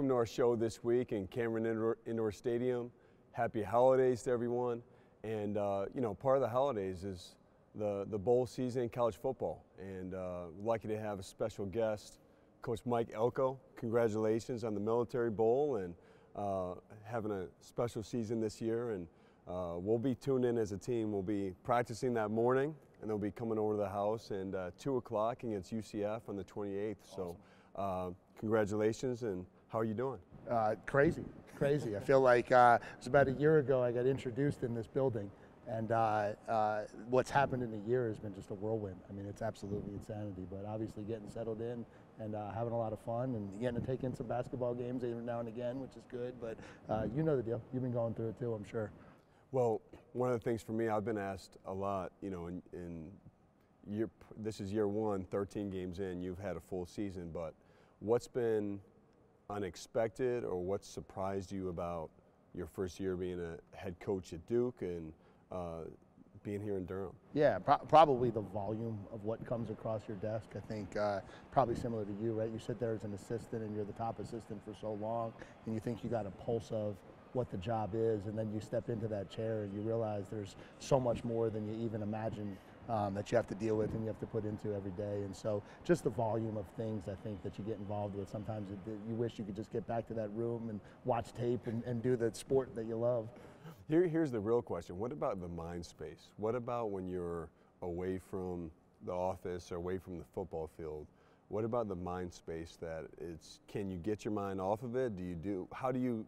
welcome to our show this week in Cameron Indoor, Indoor Stadium. Happy holidays to everyone. And, uh, you know, part of the holidays is the, the bowl season in college football. And uh, lucky to have a special guest, Coach Mike Elko. Congratulations on the Military Bowl and uh, having a special season this year. And uh, we'll be tuned in as a team. We'll be practicing that morning, and they'll be coming over to the house and uh, 2 o'clock against UCF on the 28th. So, uh, congratulations, and how are you doing? Uh, crazy, crazy. I feel like uh, it was about a year ago I got introduced in this building, and uh, uh, what's happened in a year has been just a whirlwind. I mean, it's absolutely insanity, but obviously getting settled in and uh, having a lot of fun and getting to take in some basketball games every now and again, which is good. But uh, you know the deal. You've been going through it too, I'm sure. Well, one of the things for me, I've been asked a lot, you know, in, in year, this is year one, 13 games in, you've had a full season, but what's been unexpected or what surprised you about your first year being a head coach at Duke and uh, being here in Durham? Yeah, pro- probably the volume of what comes across your desk. I think uh, probably similar to you, right? You sit there as an assistant and you're the top assistant for so long, and you think you got a pulse of what the job is, and then you step into that chair and you realize there's so much more than you even imagined um, that you have to deal with and you have to put into every day. And so, just the volume of things I think that you get involved with. Sometimes it, you wish you could just get back to that room and watch tape and, and do the sport that you love. Here, here's the real question. What about the mind space? What about when you're away from the office or away from the football field? What about the mind space that it's, can you get your mind off of it? Do you do, how do you,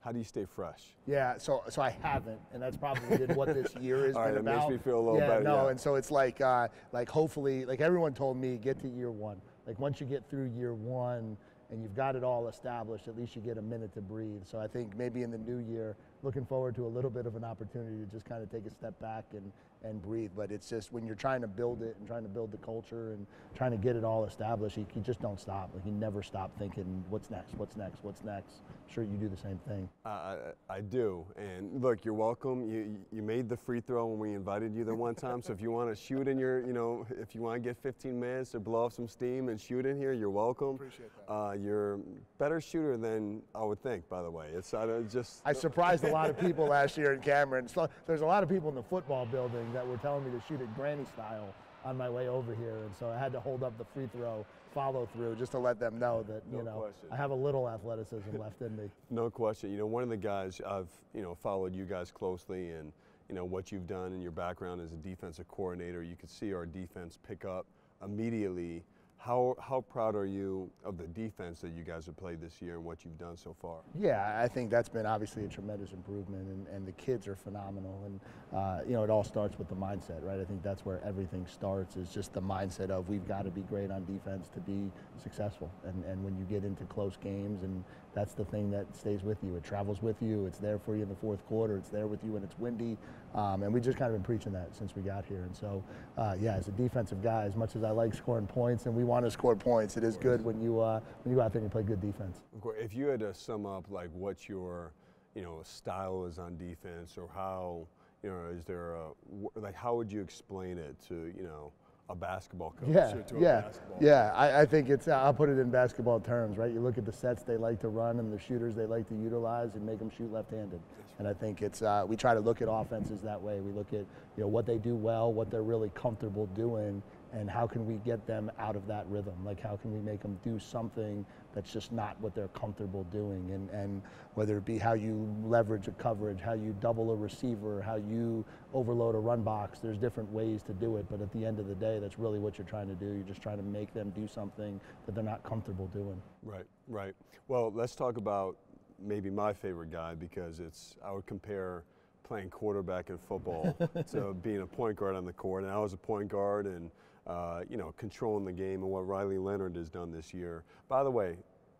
how do you stay fresh? Yeah, so so I haven't, and that's probably what this year has All right, been it makes about. me feel a little yeah, better, No, yeah. and so it's like uh, like hopefully, like everyone told me, get to year one. Like once you get through year one and you've got it all established, at least you get a minute to breathe. So I think maybe in the new year, looking forward to a little bit of an opportunity to just kind of take a step back and and breathe. But it's just when you're trying to build it and trying to build the culture and trying to get it all established, you, you just don't stop. Like you never stop thinking, what's next? What's next? What's next? I'm Sure, you do the same thing. I, I, I do, and look, you're welcome. You you made the free throw when we invited you the one time. so if you want to shoot in your, you know, if you want to get 15 minutes to blow off some steam and shoot in here, you're welcome. Appreciate that. Uh, you're a better shooter than I would think. By the way, it's I just. I surprised a lot of people last year in Cameron. So there's a lot of people in the football building that were telling me to shoot it granny style on my way over here, and so I had to hold up the free throw follow through just to let them know that you No know question. I have a little athleticism left in me. No question. You know, one of the guys I've you know followed you guys closely, and you know what you've done in your background as a defensive coordinator. You could see our defense pick up immediately. How how proud are you of the defense that you guys have played this year and what you've done so far? Yeah, I think that's been obviously a tremendous improvement, and, and the kids are phenomenal. And uh, you know, it all starts with the mindset, right? I think that's where everything starts. Is just the mindset of we've got to be great on defense to be successful. And and when you get into close games, and that's the thing that stays with you. It travels with you. It's there for you in the fourth quarter. It's there with you when it's windy. Um, and we just kind of been preaching that since we got here. And so, uh, yeah, as a defensive guy, as much as I like scoring points, and we want to score points, it is good when you uh, when you go out there and you play good defense. Of course, if you had to sum up like what your, you know, style is on defense, or how, you know, is there a like how would you explain it to you know a basketball coach Yeah, or to a yeah, yeah. I, I think it's. I'll put it in basketball terms, right? You look at the sets they like to run and the shooters they like to utilize, and make them shoot left-handed. And I think it's. Uh, we try to look at offenses that way. We look at you know what they do well, what they're really comfortable doing, and how can we get them out of that rhythm? Like how can we make them do something that's just not what they're comfortable doing? And and whether it be how you leverage a coverage, how you double a receiver, how you overload a run box. There's different ways to do it, but at the end of the day, that's really what you're trying to do. You're just trying to make them do something that they're not comfortable doing. Right, right. Well, let's talk about maybe my favorite guy because it's I would compare playing quarterback in football to being a point guard on the court, and I was a point guard and uh, you know controlling the game and what Riley Leonard has done this year. By the way,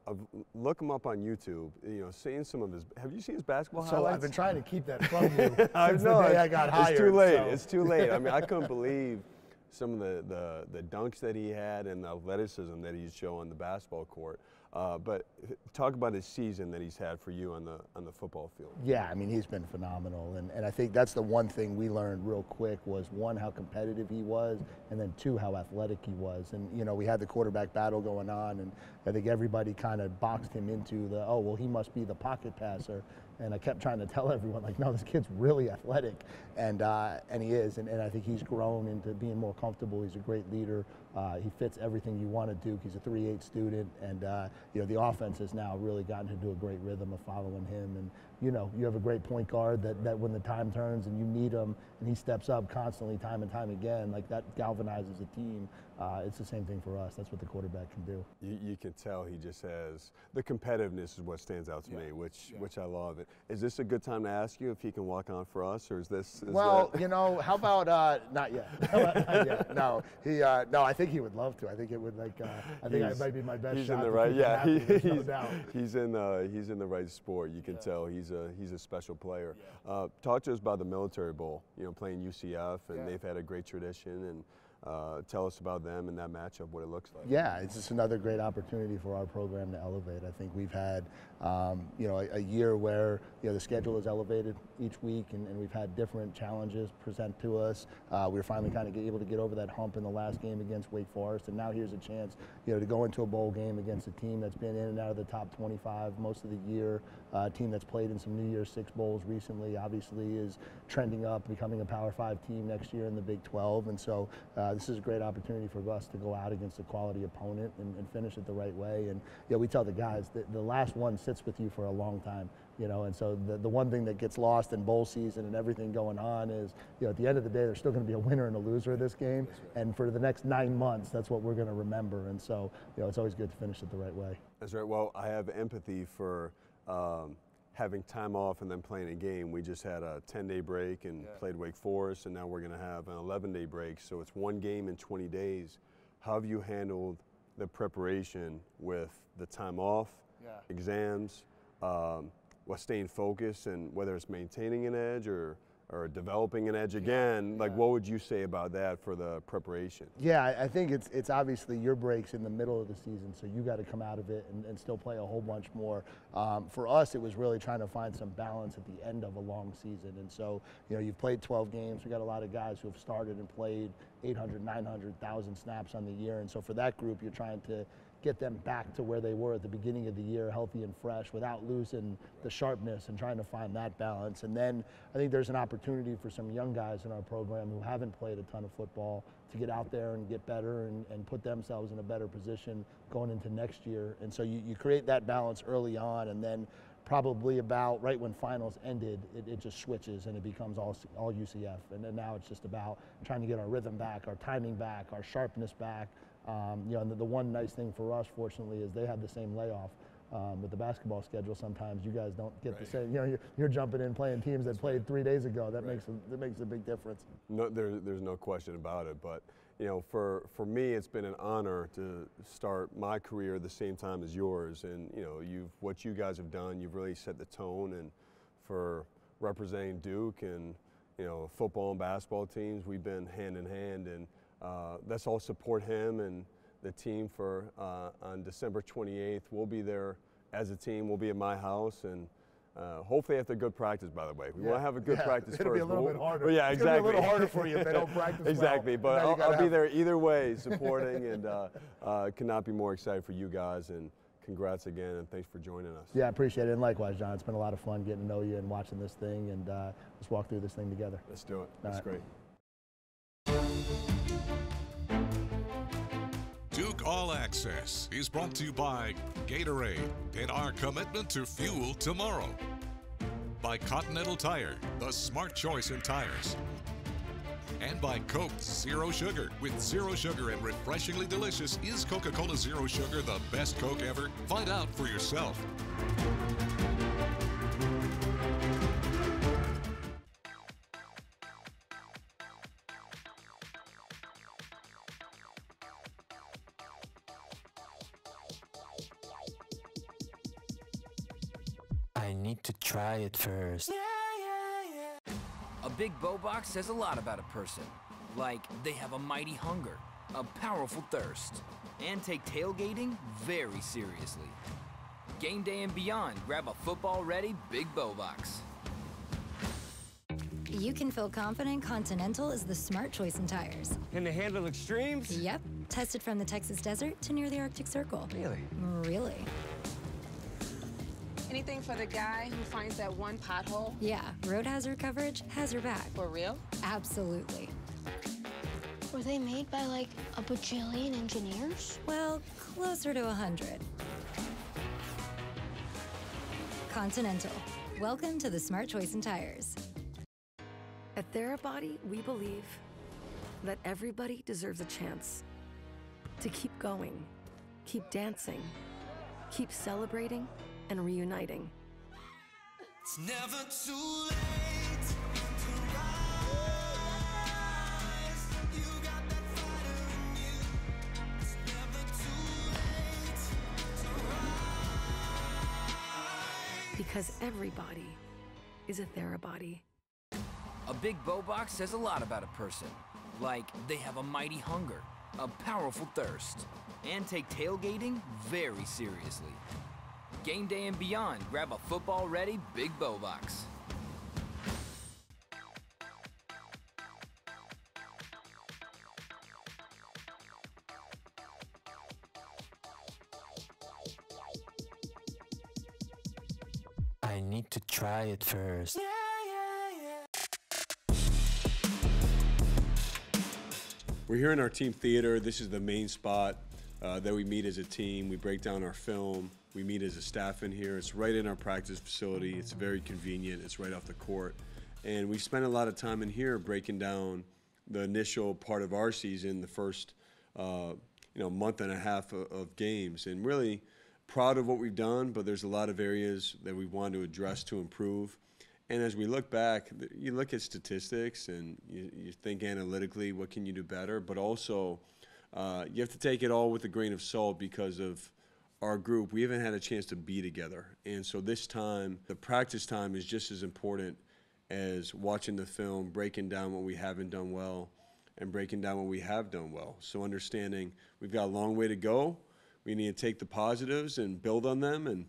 I've, look him up on YouTube. You know, seeing some of his. Have you seen his basketball So highlights? I've been trying to keep that from you I since know, the day I got hired. It's too late. so- It's too late. I mean, I couldn't believe some of the, the, the dunks that he had and the athleticism that he's shown on the basketball court. Uh, but talk about his season that he's had for you on the on the football field. Yeah, I mean, he's been phenomenal. And, and I think that's the one thing we learned real quick was one, how competitive he was, and then two, how athletic he was. And, you know, we had the quarterback battle going on, and I think everybody kind of boxed him into the, oh, well, he must be the pocket passer. And I kept trying to tell everyone, like, no, this kid's really athletic. And, uh, and he is. And, and I think he's grown into being more comfortable. He's a great leader. Uh, he fits everything you want to do. He's a 3-8 student. And, uh, you know, the offense has now really gotten into a great rhythm of following him. And, you know, you have a great point guard that, that when the time turns and you need him and he steps up constantly time and time again, like that galvanizes a team. Uh, it's the same thing for us. That's what the quarterback can do. You, you can tell he just has the competitiveness is what stands out to me, which which I love. It is this a good time to ask you if he can walk on for us, or is this? Is Well, that- you know, how about uh, not yet? not yet. No, he. Uh, no, I think he would love to. I think it would like. Uh, I think He's- that might be my best he's shot. in the right. Yeah, happy, he- there's no he's, he's in uh, he's in the right sport. You can tell he's a he's a special player. Uh, talk to us about the Military Bowl. You know, playing UCF, and Yeah. they've had a great tradition. And uh, tell us about them and that matchup, what it looks like. Yeah, it's just another great opportunity for our program to elevate. I think we've had, um, you know, a, a year where you know the schedule is elevated each week, and, and we've had different challenges present to us. Uh, we were finally kind of able to get over that hump in the last game against Wake Forest, and now here's a chance, you know, to go into a bowl game against a team that's been in and out of the top 25 most of the year. Uh, a team that's played in some New Year's Six bowls recently, obviously, is trending up, becoming a Power Five team next year in the Big 12, and so uh, this is a great opportunity for us to go out against a quality opponent and, and finish it the right way. And yeah, we tell the guys that the last one sits with you for a long time, you know. And so the, the one thing that gets lost in bowl season and everything going on is, you know, at the end of the day, there's still going to be a winner and a loser of this game. And for the next nine months, that's what we're going to remember. And so, you know, it's always good to finish it the right way. That's right. Well, I have empathy for um, having time off and then playing a game. We just had a 10 day break and played Wake Forest, and now we're going to have an 11 day break. So it's one game in 20 days. How have you handled the preparation with the time off, Yeah. exams, um, staying focused, and whether it's maintaining an edge or or developing an edge again, like what would you say about that for the preparation? Yeah, I- I think it's it's obviously your breaks in the middle of the season, so you got to come out of it and, and still play a whole bunch more. Um, for us, it was really trying to find some balance at the end of a long season, and so you know you've played 12 games. We got a lot of guys who have started and played 800, 900, 1,000 snaps on the year, and so for that group, you're trying to get them back to where they were at the beginning of the year, healthy and fresh, without losing the sharpness and trying to find that balance. And then I think there's an opportunity for some young guys in our program who haven't played a ton of football to get out there and get better and, and put themselves in a better position going into next year. And so you, you create that balance early on, and then probably about right when finals ended, it, it just switches and it becomes all, all UCF. And then now it's just about trying to get our rhythm back, our timing back, our sharpness back. Um, you know, and the, the one nice thing for us, fortunately, is they have the same layoff. Um, with the basketball schedule, sometimes you guys don't get the same. You know, you're, you're jumping in playing teams that played three days ago. That makes a, that makes a big difference. No, there, there's no question about it. But you know, for for me, it's been an honor to start my career at the same time as yours. And you know, you've what you guys have done. You've really set the tone, and for representing Duke and you know, football and basketball teams, we've been hand in hand, and uh, let's all support him and the team for uh, on December 28th. We'll be there as a team. We'll be at my house and. Uh, hopefully after good practice, by the way. We want to have a good Yeah, practice it'll first. be a little bit we'll- harder. well, yeah, It's exactly. be a little harder for you if they don't practice well. exactly, but I'll, I'll be there either way, supporting, and uh, uh, cannot be more excited for you guys. And congrats again, and thanks for joining us. Yeah, I appreciate it. And likewise, Jon, it's been a lot of fun getting to know you and watching this thing, and uh, let's walk through this thing together. Let's do it. That's right. great. All Access is brought to you by Gatorade and our commitment to fuel tomorrow. By Continental Tire, the smart choice in tires. And by Coke Zero Sugar. With zero sugar and refreshingly delicious, is Coca Cola Zero Sugar the best Coke ever? Find out for yourself. It first. A big Bo box says a lot about a person. Like they have a mighty hunger, a powerful thirst, and take tailgating very seriously. Game day and beyond, grab a football ready big Bo box. You can feel confident Continental is the smart choice in tires. Can they handle extremes? Yep. Tested from the Texas desert to near the Arctic Circle. Really? Really? Anything for the guy who finds that one pothole? Yeah, road hazard coverage has your back. For real? Absolutely. Were they made by like a bajillion engineers? Well, closer to a hundred. Continental. Welcome to the smart choice in tires. At Therabody, we believe that everybody deserves a chance to keep going, keep dancing, keep celebrating, and reuniting. It's never too late to rise. You got that fire in you. It's never too late to rise. Because everybody is a Therabody. A big Bo box says a lot about a person. Like they have a mighty hunger, a powerful thirst, and take tailgating very seriously. Game day and beyond, grab a football ready big Bo box. I need to try it first. We're here in our team theater. This is the main spot uh, that we meet as a team. We break down our film. We meet as a staff in here. It's right in our practice facility. It's very convenient. It's right off the court. And we spend a lot of time in here breaking down the initial part of our season, the first uh, you know month and a half of, of games, and really proud of what we've done. But there's a lot of areas that we want to address to improve. And as we look back, you look at statistics and you, you think analytically, what can you do better? But also, uh, you have to take it all with a grain of salt because of our group. We haven't had a chance to be together. And so this time, the practice time is just as important as watching the film, breaking down what we haven't done well, and breaking down what we have done well. So understanding we've got a long way to go. We need to take the positives and build on them, and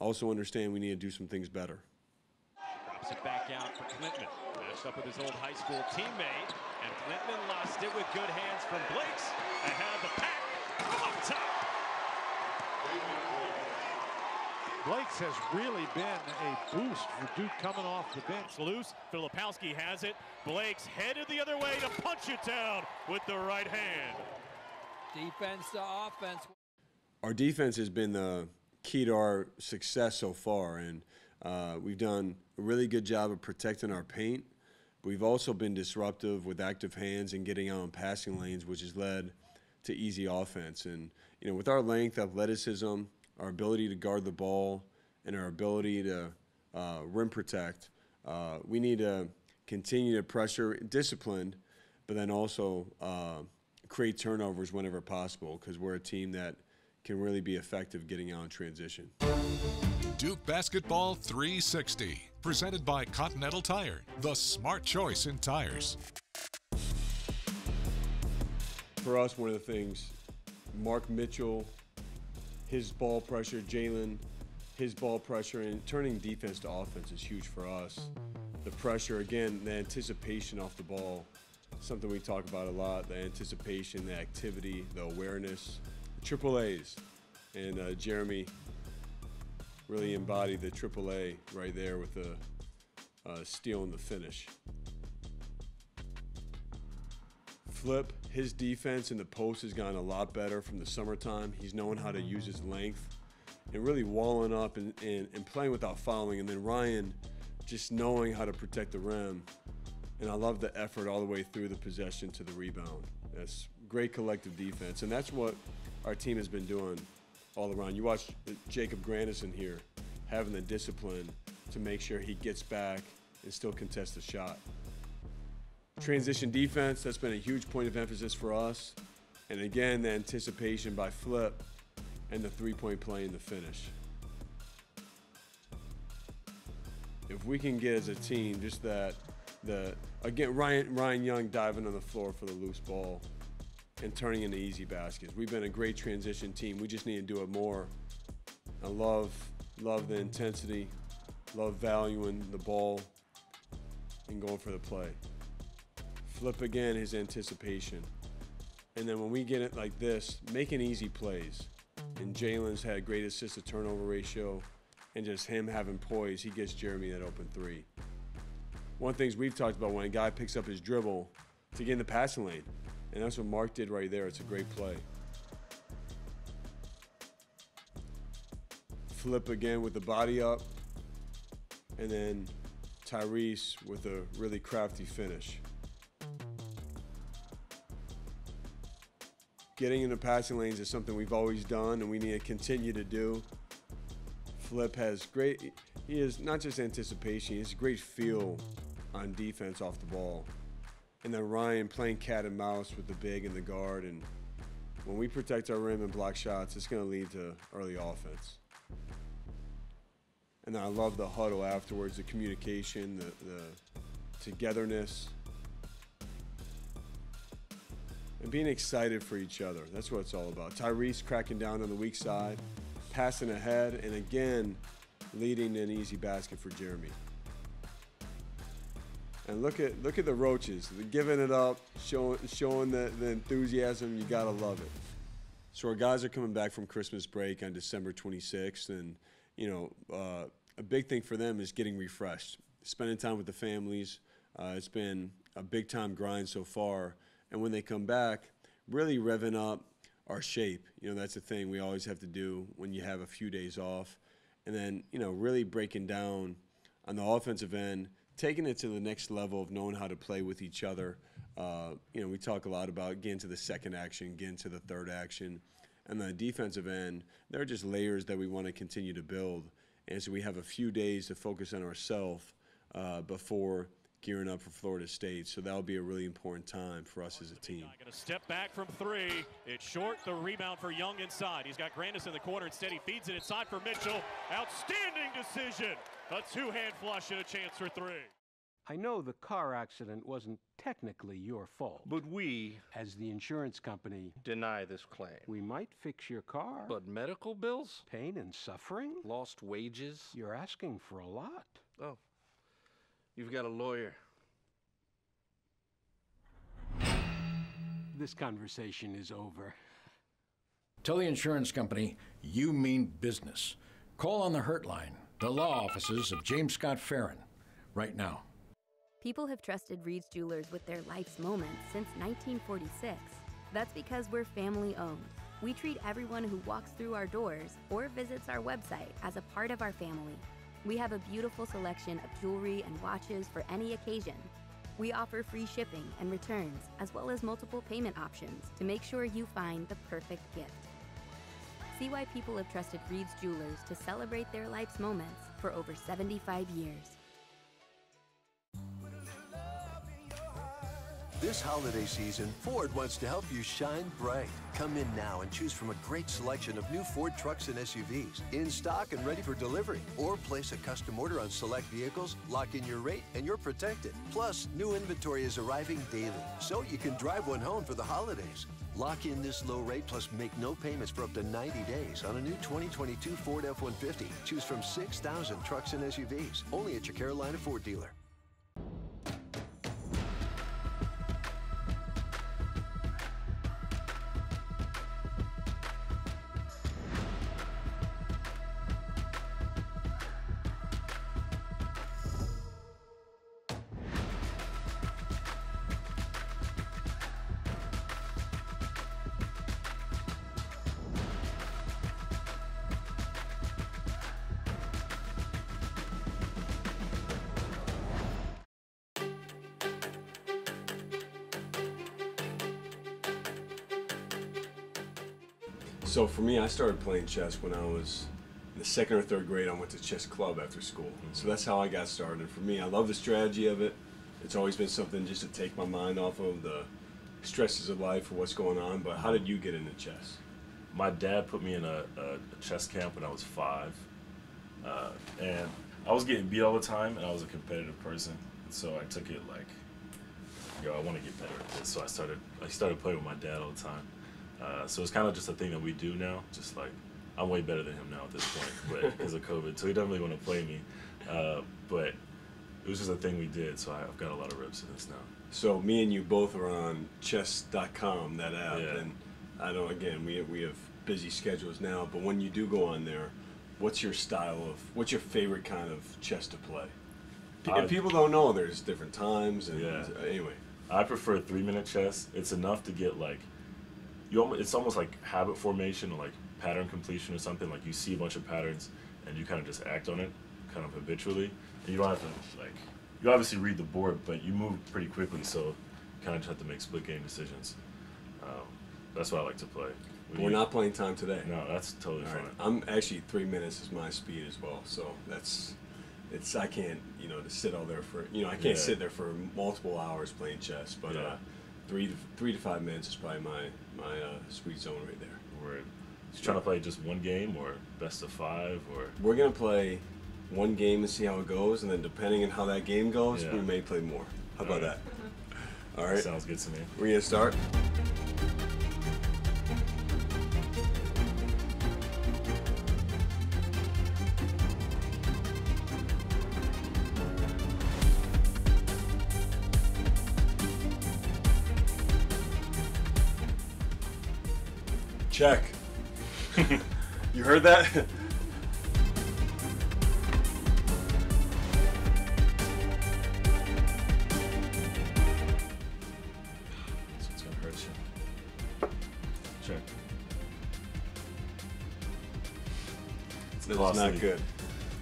also understand we need to do some things better. Drops it back out for Clintman. Matched up with his old high school teammate. And Clintman lost it with good hands from Blakes. Ahead of the pack. Up top. Blakes has really been a boost for Duke coming off the bench. It's loose. Filipowski has it. Blake's headed the other way to punch it down with the right hand. Defense to offense. our defense has been the key to our success so far, and uh, we've done a really good job of protecting our paint. We've also been disruptive with active hands and getting out in passing lanes, which has led to easy offense. And you know, with our length, athleticism, our ability to guard the ball, and our ability to uh, rim protect, uh, we need to continue to pressure, disciplined, but then also uh, create turnovers whenever possible because we're a team that can really be effective getting out in transition. Duke Basketball 360, presented by Continental Tire, the smart choice in tires. For us, one of the things, Mark Mitchell, his ball pressure, Jaylen, his ball pressure, and turning defense to offense is huge for us. The pressure, again, the anticipation off the ball, something we talk about a lot. The anticipation, the activity, the awareness, the triple A's, and uh, Jeremy really embodied the triple A right there with the uh, steal and the finish. Flip, his defense in the post has gotten a lot better from the summertime. He's knowing how to use his length and really walling up and, and, and playing without fouling. And then Ryan just knowing how to protect the rim. And I love the effort all the way through the possession to the rebound. That's great collective defense. And that's what our team has been doing all around. You watch Jacob Grandison here having the discipline to make sure he gets back and still contest the shot. Transition defense, that's been a huge point of emphasis for us. And again, the anticipation by Flip and the three point play in the finish. if we can get as a team just that the again Ryan Ryan Young diving on the floor for the loose ball and turning into easy baskets. We've been a great transition team. We just need to do it more. I love love the intensity, love valuing the ball and going for the play. Flip again his anticipation. And then when we get it like this, making easy plays. And Jaylen's had great assist to turnover ratio and just him having poise, he gets Jeremy that open three. One of the things we've talked about when a guy picks up his dribble to get in the passing lane. And that's what Mark did right there. It's a great play. Flip again with the body up. And then Tyrese with a really crafty finish. Getting in the passing lanes is something we've always done and we need to continue to do. Flip has great, he has not just anticipation, he has great feel on defense off the ball. And then Ryan playing cat and mouse with the big and the guard. And when we protect our rim and block shots, it's going to lead to early offense. And I love the huddle afterwards, the communication, the, the togetherness, and being excited for each other. That's what it's all about. Tyrese cracking down on the weak side, passing ahead, and again, leading an easy basket for Jeremy. And look at look at the roaches, They're giving it up, showing showing the, the enthusiasm. You gotta love it. So our guys are coming back from Christmas break on December 26th, and you know uh, a big thing for them is getting refreshed, spending time with the families. Uh, it's been a big time grind so far, and when they come back, really revving up our shape. You know that's the thing we always have to do when you have a few days off, and then you know really breaking down on the offensive end taking it to the next level of knowing how to play with each other. Uh, you know, we talk a lot about getting to the second action, getting to the third action. And the defensive end, there are just layers that we want to continue to build. And so we have a few days to focus on ourselves uh, before gearing up for Florida State. So that'll be a really important time for us as a team. Going to step back from three. It's short. The rebound for Young inside. He's got Grandis in the corner. Instead, he feeds it inside for Mitchell. Outstanding decision. A two-hand flush and a chance for three. I know the car accident wasn't technically your fault. But we, as the insurance company, deny this claim. We might fix your car. But medical bills? Pain and suffering? Lost wages? You're asking for a lot. Oh. You've got a lawyer. This conversation is over. Tell the insurance company you mean business. Call on the Hurt Line, the law offices of James Scott Farrin, right now. People have trusted Reed's Jewelers with their life's moments since 1946. That's because we're family owned. We treat everyone who walks through our doors or visits our website as a part of our family. We have a beautiful selection of jewelry and watches for any occasion. We offer free shipping and returns, as well as multiple payment options to make sure you find the perfect gift. See why people have trusted Reed's Jewelers to celebrate their life's moments for over 75 years. This holiday season, Ford wants to help you shine bright. Come in now and choose from a great selection of new Ford trucks and SUVs in stock and ready for delivery. Or place a custom order on select vehicles, lock in your rate, and you're protected. Plus, new inventory is arriving daily, so you can drive one home for the holidays. Lock in this low rate plus make no payments for up to 90 days on a new 2022 Ford F-150. Choose from 6,000 trucks and SUVs. Only at your Carolina Ford dealer. So for me, I started playing chess when I was in the second or third grade. I went to chess club after school. So that's how I got started. And for me, I love the strategy of it. It's always been something just to take my mind off of the stresses of life or what's going on. But how did you get into chess? My dad put me in a, a chess camp when I was five. Uh, and I was getting beat all the time, and I was a competitive person, And so I took it like, yo, I want to get better at this. So I started I started playing with my dad all the time. Uh, so it's kind of just a thing that we do now. Just like I'm way better than him now at this point, but because of COVID, so he doesn't really want to play me. Uh, but it was just a thing we did, so I've got a lot of reps in this now. So me and you both are on chess.com, that app, Yeah. and I know again we we have busy schedules now, but when you do go on there, what's your style of what's your favorite kind of chess to play? I- and people don't know there's different times and Yeah. anyway. I prefer three minute chess. It's enough to get like, you. Almost, it's almost like habit formation or like pattern completion or something. Like you see a bunch of patterns and you kind of just act on it, kind of habitually, and you don't have to like. You obviously read the board, but you move pretty quickly, so you kind of just have to make split game decisions. Um, that's what I like to play. We're you- not playing time today. No, that's totally All fine. right. I'm actually three minutes is my speed as well, so that's it's I can't you know to sit all there for you know I can't Yeah. sit there for multiple hours playing chess, but Yeah. uh, three to three to five minutes is probably my my uh, sweet zone right there. You trying to play just one game or best of five or? We're gonna play one game and see how it goes, and then depending on how that game goes, Yeah. we may play more. How about Alright. that? All right. Sounds good to me. We're gonna start. Check. you heard that? It's gonna hurt you. Check. That's not good.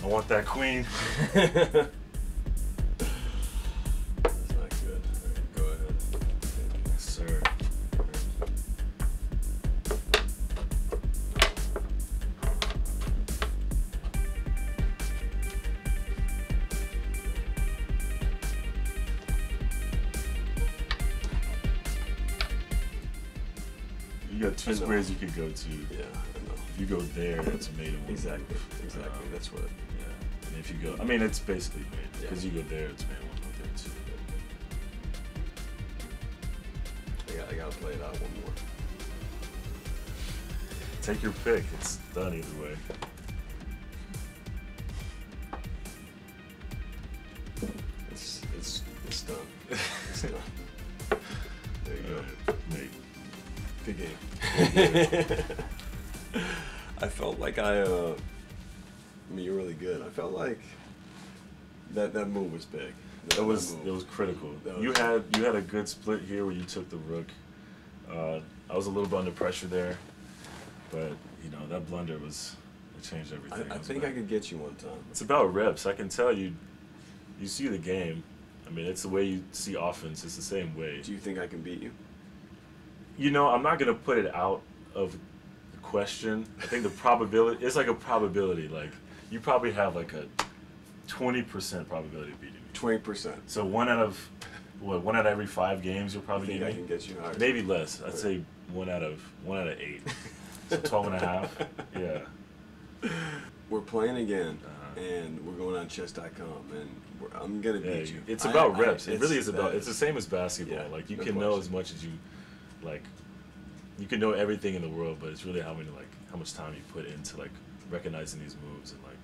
I want that queen. You got two I know. squares you could go to. Yeah, I know. If you go there, it's made of Exactly. Uh, exactly. That's what. Yeah. And if you go, I mean, it's basically made. Because you go there, it's made one there too. I got. I gotta play it out one more. Take your pick. It's done either way. Good game. I felt like I. Uh, I mean, you're really good. I felt like that that move was big. That, It was that it was critical. That You was- had you had a good split here where you took the rook. Uh, I was a little bit under pressure there, but you know that blunder was it changed everything. I, I think bad. I could get you one time. It's about reps. I can tell you. You see the game. I mean, it's the way you see offense. It's the same way. Do you think I can beat you? You know, I'm not gonna put it out of the question. I think the probability it's like a probability. Like you probably have like a twenty percent probability of beating me. Twenty percent. So one out of what? One out of every five games you'll probably think beat I me. can get you higher? Maybe less. I'd say one out of one out of eight. so twelve and a half. Yeah. We're playing again, Uh-huh. and we're going on chess.com, and I'm gonna Yeah, beat you. it's I- about I- reps. it really is about. It's the same as basketball. Yeah, like you no can know as much as you, like, you can know everything in the world, but it's really how many like how much time you put into like recognizing these moves and like,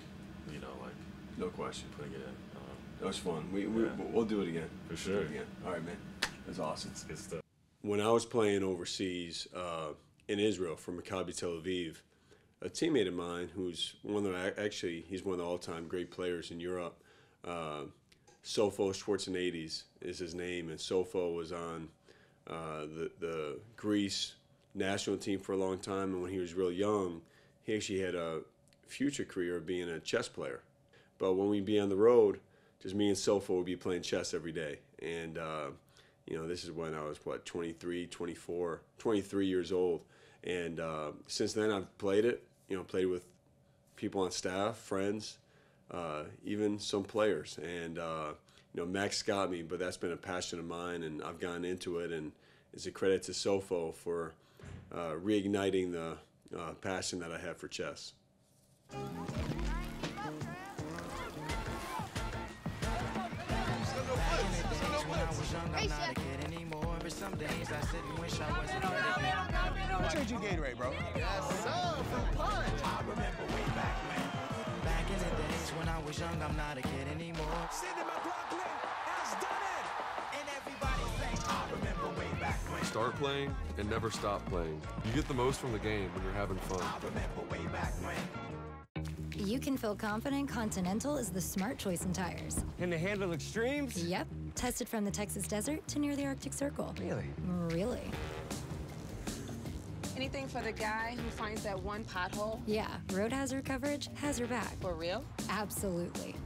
you know, like No question. putting it in. Um, That was fun. We, we Yeah. we'll do it again. For We'll sure. again. All right, man. That's awesome. it's good stuff. When I was playing overseas uh, in Israel for Maccabi Tel Aviv, a teammate of mine who's one of the actually he's one of the all-time great players in Europe. Uh, Sofo Schortsanitis is his name, and Sofo was on uh, the the Greece national team for a long time. And when he was real young, he actually had a future career of being a chess player. But when we'd be on the road, just me and Sofo would be playing chess every day. And, uh, you know, this is when I was, what, 23, 24, 23 years old. And uh, since then, I've played it, you know, played with people on staff, friends, uh, even some players. And, uh, you know, Max got me, but that's been a passion of mine, and I've gone into it, and it's a credit to Sofo for uh, reigniting the uh, passion that I have for chess. Gatorade, bro. Yes, sir, Punch. I remember way back. Back in the days when I was young, I'm not a kid anymore. Oh, Start playing and never stop playing. You get the most from the game when you're having fun. I remember way back when. You can feel confident Continental is the smart choice in tires. Can they handle extremes? Yep. Tested from the Texas desert to near the Arctic Circle. Really? Really. Anything for the guy who finds that one pothole? Yeah, road hazard coverage has your back. For real? Absolutely.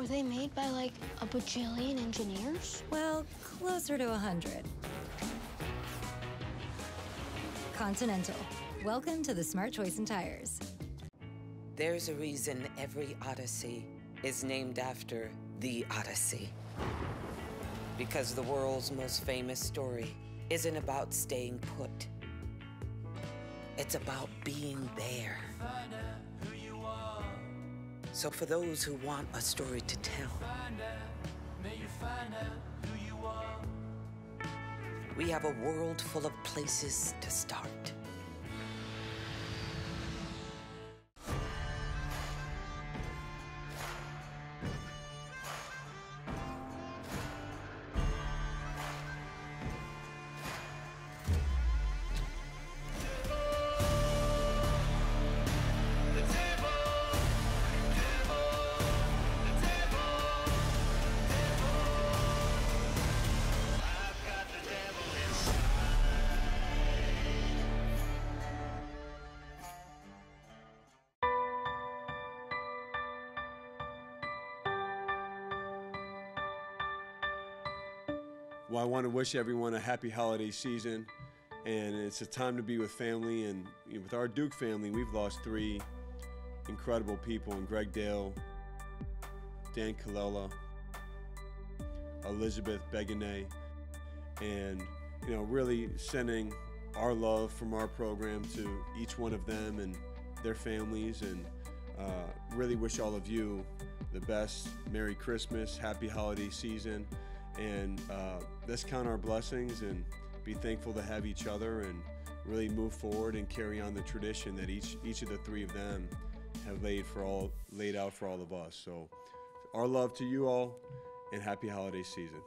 Were they made by like a bajillion engineers? Well, closer to a hundred. Continental. Welcome to the smart choice in tires. There's a reason every Odyssey is named after the Odyssey. Because the world's most famous story isn't about staying put, it's about being there. So, for those who want a story to tell, we have a world full of places to start. Well, I want to wish everyone a happy holiday season, and it's a time to be with family. And you know, with our Duke family, we've lost three incredible people: and Greg Dale, Dan Colella, Elizabeth Beganet, and you know, really sending our love from our program to each one of them and their families, and uh, really wish all of you the best. Merry Christmas, happy holiday season and uh, let's count our blessings and be thankful to have each other and really move forward and carry on the tradition that each each of the three of them have laid for all laid out for all of us. So our love to you all and happy holiday season.